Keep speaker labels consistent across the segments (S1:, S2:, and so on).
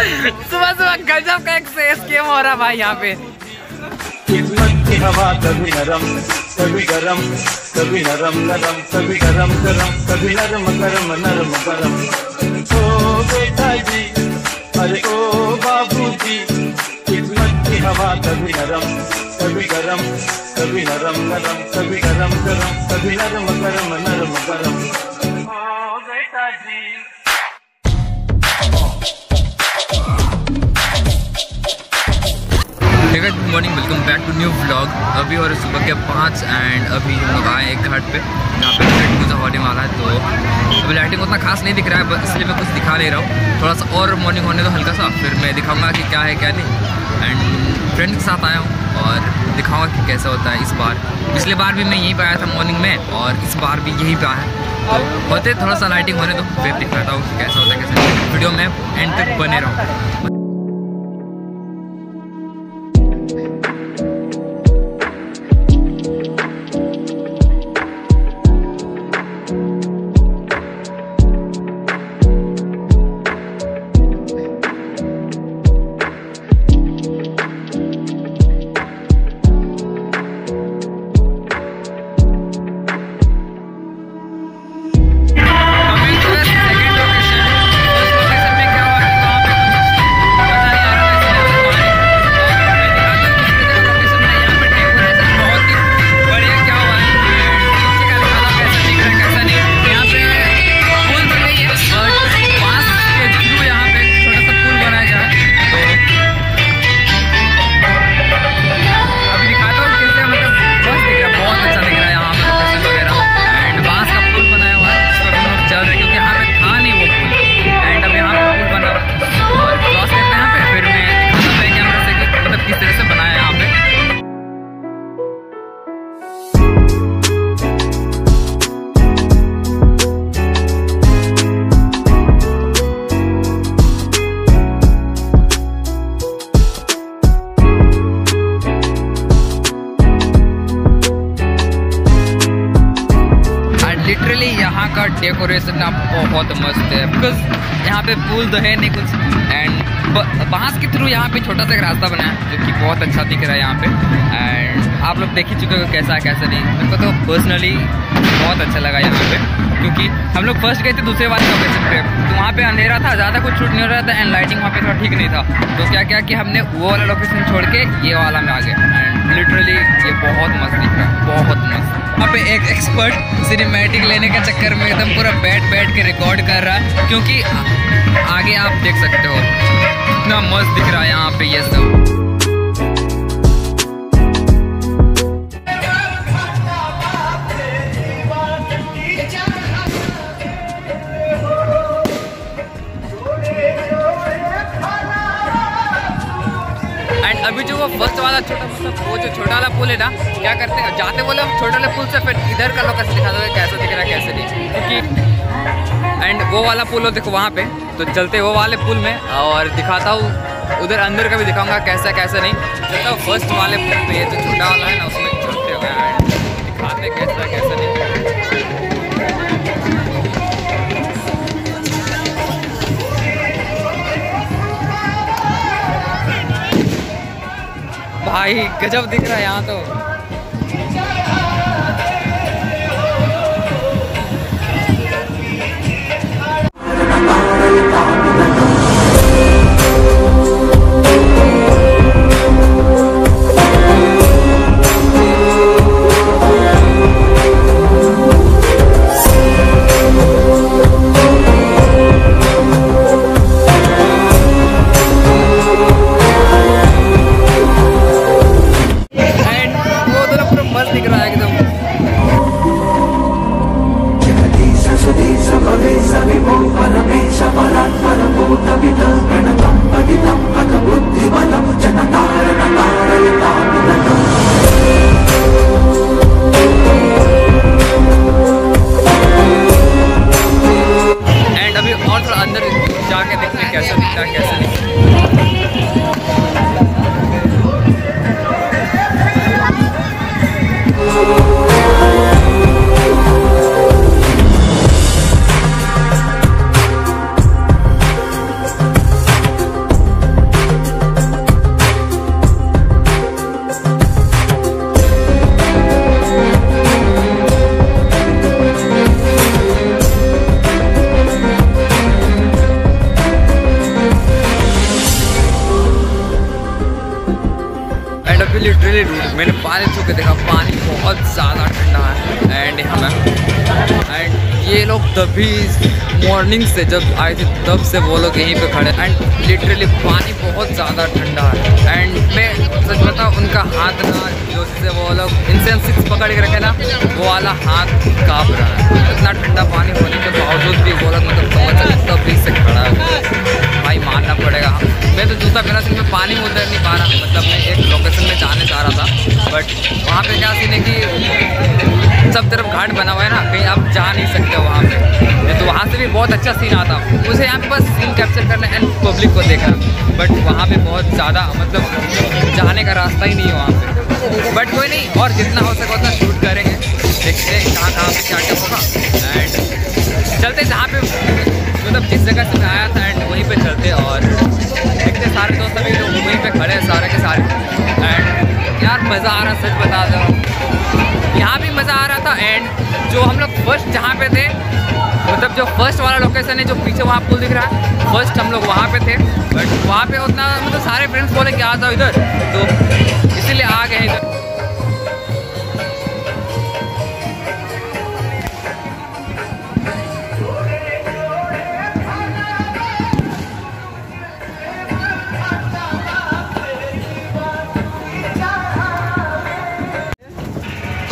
S1: सुबह सुबह गजब का एक स्केम हो रहा भाई यहाँ पे।
S2: हवा कभी नरम, कभी गरम, कभी नरम नरम, कभी गरम गरम, कभी नरम गरम नरम गरम। ओ बेटा जी अरे ओ बाबू जी किस्मत की हवा कभी नरम, कभी गरम, कभी नरम नरम, कभी गरम गरम, कभी नरम गरम नरम गरम।
S1: Morning welcome back to new vlog अभी और सुबह के पाँच एंड अभी हम लोग आए एक घाट पे। यहाँ पे लाइट पूजा होने वाला है तो अभी लाइटिंग उतना खास नहीं दिख रहा है, बस इसलिए मैं कुछ दिखा ले रहा हूँ। थोड़ा सा और मॉर्निंग होने दो हल्का सा, फिर मैं दिखाऊँगा कि क्या है, क्या नहीं। एंड फ्रेंड के साथ आया हूँ और दिखाऊँगा कि कैसा होता है इस बार। पिछले बार भी मैं यहीं पर आया था मॉर्निंग में, और इस बार भी यहीं पर आया। तो होते थोड़ा सा लाइटिंग होने दो, फिर दिखाता हूँ कैसा होता है, कैसे वीडियो में एंड तक बने रहूँ। डेकोरेशन ना बहुत मस्त है। बिकॉज़ यहाँ पे पुल तो है नहीं कुछ। एंड बाँस के थ्रू यहाँ पे छोटा सा एक रास्ता बना है, जो कि बहुत अच्छा दिख रहा है यहाँ पे। एंड आप लोग देख ही चुके हो कैसा है, कैसा नहीं। मेरे को तो पर्सनली बहुत अच्छा लगा यहाँ पे। क्योंकि हम लोग फ़र्स्ट गए थे, दूसरे वाले लोकेशन पे। तो वहाँ पे अंधेरा था, ज़्यादा कुछ छूट नहीं हो रहा था एंड लाइटिंग वहाँ पे थोड़ा ठीक नहीं था। तो क्या क्या कि हमने वो वाला लोकेशन छोड़ के ये वाला में आ गए। लिटरली ये बहुत मस्त दिख रहा है, बहुत मस्त। यहाँ पे एक एक्सपर्ट सिनेमैटिक लेने के चक्कर में एकदम पूरा बैठ बैठ के रिकॉर्ड कर रहा है, क्योंकि आगे आप देख सकते हो। इतना मस्त दिख रहा है यहाँ पे ये सब। एंड अभी जो वो फ़र्स्ट वाला छोटा मतलब वो जो छोटा वाला पुल है ना, क्या करते हैं? जाते बोले हम छोटे वाले पुल से, फिर इधर का लोकेशन दिखा दो कैसा दिख रहा है, कैसे नहीं। क्योंकि एंड वो वाला पुल हो, देखो वहाँ पे तो चलते वो वाले पुल में, और दिखाता हूँ, उधर अंदर का भी दिखाऊँगा कैसा कैसा नहीं। चलता हूँ फ़र्स्ट वाले पुल पे जो छोटा वाला है ना, उसमें चलते हुए दिखाते कैसा। भाई गजब दिख रहा है यहाँ तो। लिटरली रूड मैंने पानी छू के देखा, पानी बहुत ज़्यादा ठंडा है एंड यहाँ में एंड ये लोग तभी मॉर्निंग से जब आए थे, तब से वो लोग यहीं पे खड़े। एंड लिटरली पानी बहुत ज़्यादा ठंडा है। एंड मैं सच बताऊँ, उनका हाथ ना, जो से वो लोग इंसेंसिक्स पकड़ के रखे ना, वो वाला हाथ काँप रहा है। इतना ठंडा पानी होने के बावजूद भी वो लोग मतलब समझ सकते तभी से खड़ा है भाई मानना पड़ेगा। मैं तो जूता बिना सिर्फ़ पानी में उतर नहीं पा रहा मतलब मैं एक लोकेशन में जाने जा रहा था। बट वहाँ पे क्या सीन है कि सब तरफ़ घाट बना हुआ है ना, कहीं आप जा नहीं सकते वहाँ पे। तो वहाँ से भी बहुत अच्छा सीन आता। मुझे यहाँ पे बस सीन कैप्चर करना एंड पब्लिक को देखना बट वहाँ पे बहुत ज़्यादा मतलब जाने का रास्ता ही नहीं है वहाँ पे। बट कोई नहीं, और जितना हो सके उतना शूट करेंगे। देखते हैं कहाँ कहाँ पे क्या क्या होगा। एंड चलते जहाँ पे मतलब जिस जगह से मैं आया था एंड वहीं पे चलते और मज़ा आ रहा सच बता दो यहाँ भी मज़ा आ रहा था एंड जो हम लोग फ़र्स्ट जहाँ पे थे मतलब जो फ़र्स्ट वाला लोकेशन है, जो पीछे वहाँ पुल दिख रहा है फ़र्स्ट हम लोग वहाँ पे थे। बट वहाँ पे उतना मतलब सारे फ्रेंड्स बोले कि आ जाओ इधर। तो इसीलिए आ गए इधर।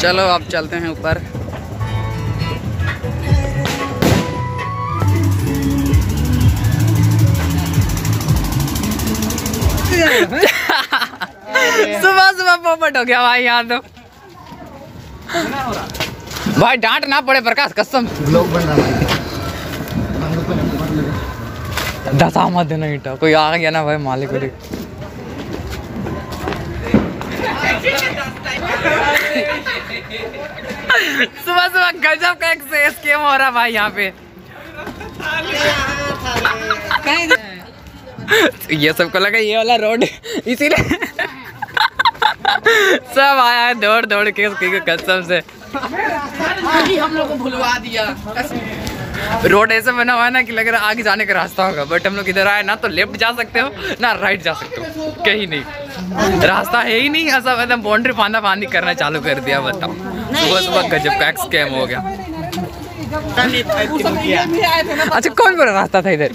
S1: चलो अब चलते हैं ऊपर। सुबह सुबह पोपट हो गया भाई, यहाँ तो। भाई, डांट ना पड़े प्रकाश, कसम। दसा मत देना ईटा। कोई आ गया ना भाई, मालिक सुबह सुबह गजब का एक स्केम हो रहा भाई यहाँ पे। ये सबको लगा ये वाला रोड इसीलिए। सब आया है दौड़ दौड़ के कसम से।
S3: हम लोग को भुलवा दिया।
S1: रोड ऐसा बना हुआ है ना कि लग रहा है आगे जाने का रास्ता होगा बट हम लोग इधर आए ना तो लेफ़्ट जा सकते हो ना राइट जा सकते हो कहीं नहीं। रास्ता है ही नहीं ऐसा एकदम बाउंड्री फांदा फांदी करना चालू कर दिया बताओ। सुबह सुबह गजब का स्कैम हो गया। अच्छा कौन बोला रास्ता था इधर?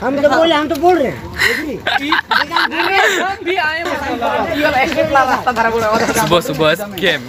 S4: हम तो बोले हम तो बोल रहे हैं।
S1: सुबह सुबह स्कैम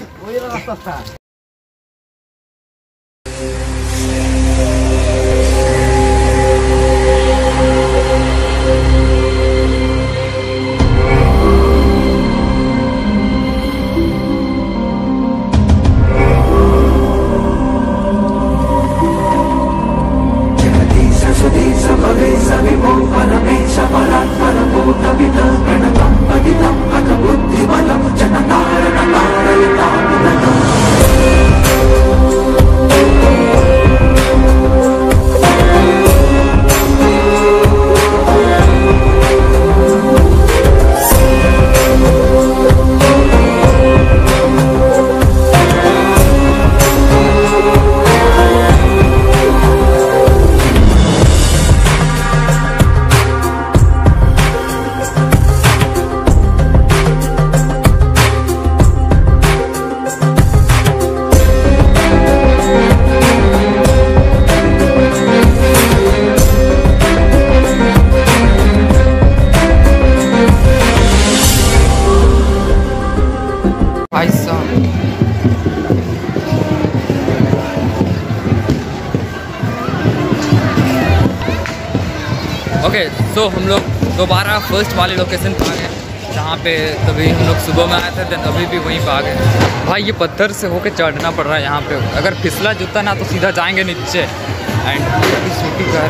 S1: सो हम लोग दोबारा फ़र्स्ट वाले लोकेशन पे आ गए। जहाँ पे तभी हम लोग सुबह में आए थे देन अभी भी वहीं पे आ गए। भाई, ये पत्थर से होके चढ़ना पड़ रहा है यहाँ पे। अगर फिसला जूता ना तो सीधा जाएँगे नीचे। एंड सिटी कर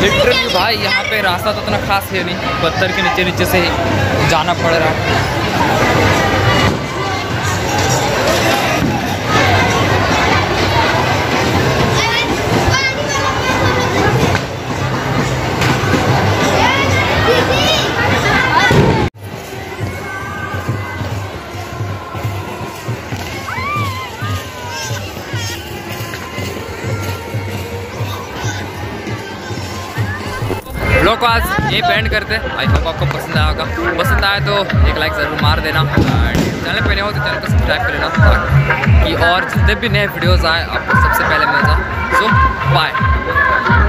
S1: लिटरली भाई, यहाँ पे रास्ता तो इतना खास है नहीं। पत्थर के नीचे नीचे से जाना पड़ रहा है। ब्लॉग को आज ये बैंड करते हैं। आई होप आपको पसंद आया होगा। पसंद आया तो एक लाइक ज़रूर मार देना। एंड चैनल पर नहीं हो तो चैनल को सब्सक्राइब कर लेना। कि और जितने भी नए वीडियोज़ आए, आपको सबसे पहले मिल जाए। सो बाय